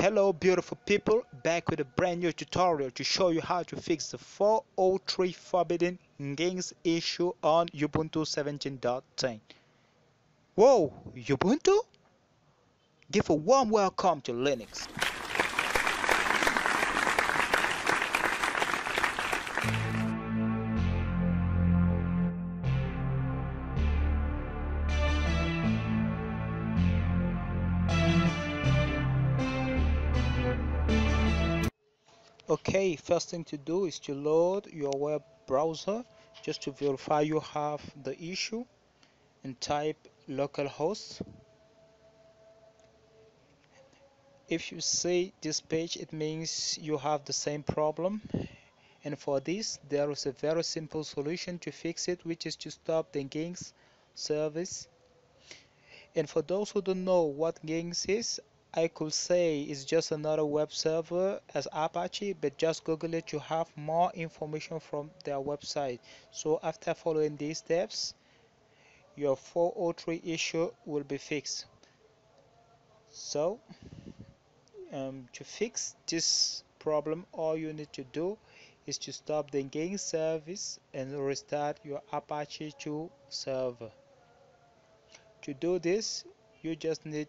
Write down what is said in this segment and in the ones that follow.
Hello beautiful people, back with a brand new tutorial to show you how to fix the 403 forbidden Nginx issue on Ubuntu 17.10. Whoa, Ubuntu? Give a warm welcome to Linux. Okay first thing to do is to load your web browser just to verify you have the issue and type localhost. If you see this page it means you have the same problem. And for this there is a very simple solution to fix it which is to stop the Nginx service. And for those who don't know what Nginx is I could say it's just another web server as Apache but just google it to have more information from their website. So after following these steps your 403 issue will be fixed. So um, to fix this problem all you need to do is to stop the Nginx service and restart your Apache 2 server. To do this you just need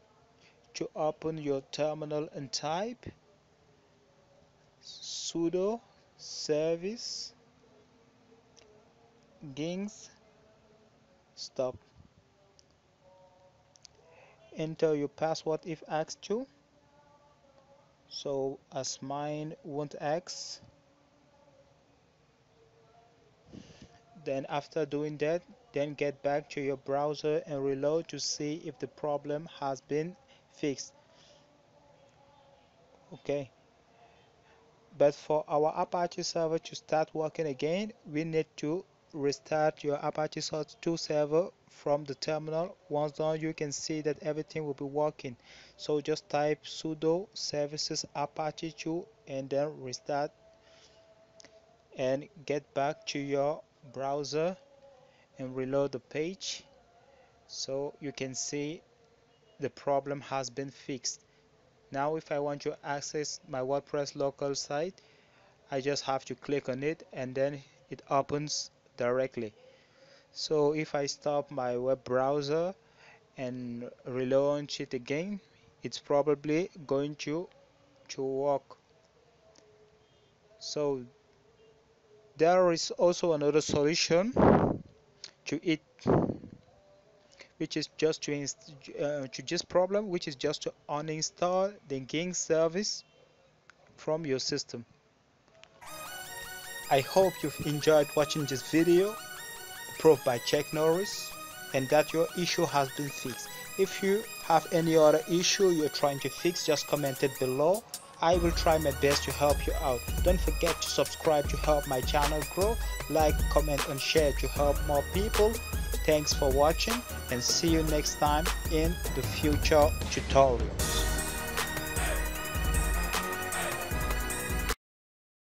to open your terminal and type sudo service nginx stop. Enter your password if asked to. So as mine won't ask then after doing that then get back to your browser and reload to see if the problem has been fixed. Okay. But for our Apache server to start working again we need to restart your Apache Source 2 server from the terminal. Once done you can see that everything will be working. So just type sudo services apache 2 and then restart and get back to your browser and reload the page. So you can see the problem has been fixed. Now if I want to access my WordPress local site I just have to click on it and then it opens directly. So if I stop my web browser and relaunch it again it's probably going to to work. So there is also another solution to it which is just to, uh, to this problem which is just to uninstall the Nginx service from your system I hope you've enjoyed watching this video approved by Chuck Norris and that your issue has been fixed if you have any other issue you're trying to fix just comment it below I will try my best to help you out. Don't forget to subscribe to help my channel grow, like, comment and share to help more people. Thanks for watching and see you next time in the future tutorial.